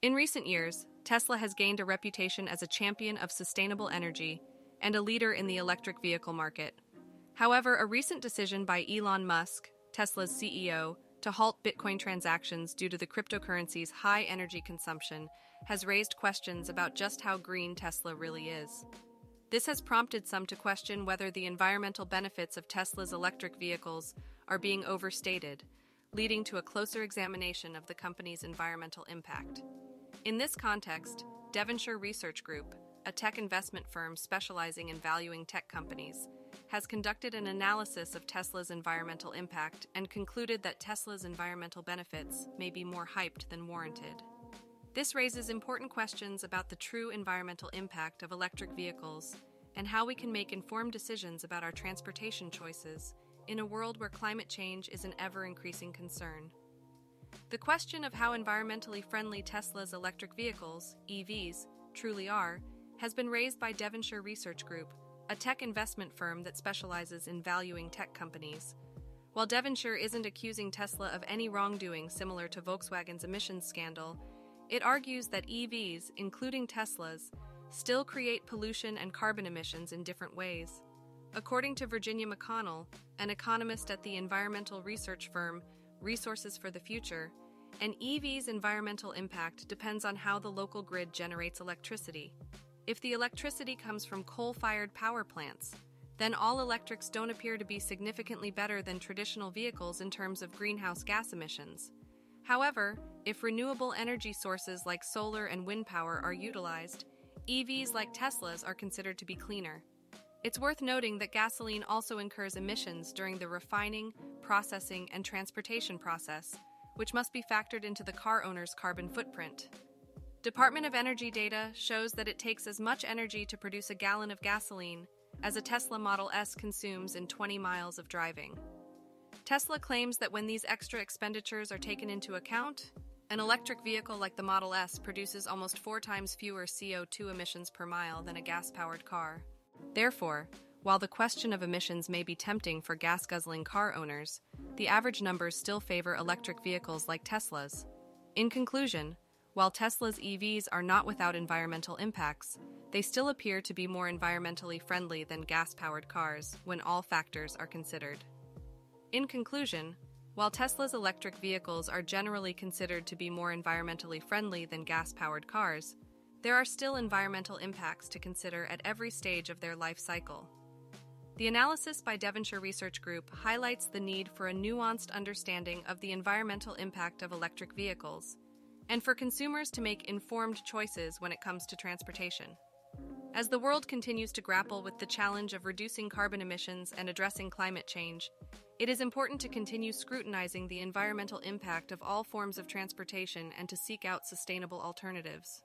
In recent years, Tesla has gained a reputation as a champion of sustainable energy and a leader in the electric vehicle market. However, a recent decision by Elon Musk, Tesla's CEO, to halt Bitcoin transactions due to the cryptocurrency's high energy consumption has raised questions about just how green Tesla really is. This has prompted some to question whether the environmental benefits of Tesla's electric vehicles are being overstated, leading to a closer examination of the company's environmental impact. In this context, Devonshire Research Group, a tech investment firm specializing in valuing tech companies, has conducted an analysis of Tesla's environmental impact and concluded that Tesla's environmental benefits may be more hyped than warranted. This raises important questions about the true environmental impact of electric vehicles and how we can make informed decisions about our transportation choices in a world where climate change is an ever increasing concern. The question of how environmentally friendly Tesla's electric vehicles, EVs, truly are has been raised by Devonshire Research Group, a tech investment firm that specializes in valuing tech companies. While Devonshire isn't accusing Tesla of any wrongdoing similar to Volkswagen's emissions scandal, it argues that EVs, including Teslas, still create pollution and carbon emissions in different ways. According to Virginia McConnell, an economist at the environmental research firm Resources for the Future, an EV's environmental impact depends on how the local grid generates electricity. If the electricity comes from coal fired power plants, then all electrics don't appear to be significantly better than traditional vehicles in terms of greenhouse gas emissions. However, if renewable energy sources like solar and wind power are utilized, EVs like Tesla's are considered to be cleaner. It's worth noting that gasoline also incurs emissions during the refining, processing, and transportation process, which must be factored into the car owner's carbon footprint. Department of Energy data shows that it takes as much energy to produce a gallon of gasoline as a Tesla Model S consumes in 20 miles of driving. Tesla claims that when these extra expenditures are taken into account, an electric vehicle like the Model S produces almost four times fewer CO2 emissions per mile than a gas powered car. Therefore, while the question of emissions may be tempting for gas guzzling car owners, the average numbers still favor electric vehicles like Tesla's. In conclusion, while Tesla's EVs are not without environmental impacts, they still appear to be more environmentally friendly than gas powered cars when all factors are considered. In conclusion, while Tesla's electric vehicles are generally considered to be more environmentally friendly than gas powered cars, there are still environmental impacts to consider at every stage of their life cycle. The analysis by Devonshire Research Group highlights the need for a nuanced understanding of the environmental impact of electric vehicles and for consumers to make informed choices when it comes to transportation. As the world continues to grapple with the challenge of reducing carbon emissions and addressing climate change, it is important to continue scrutinizing the environmental impact of all forms of transportation and to seek out sustainable alternatives.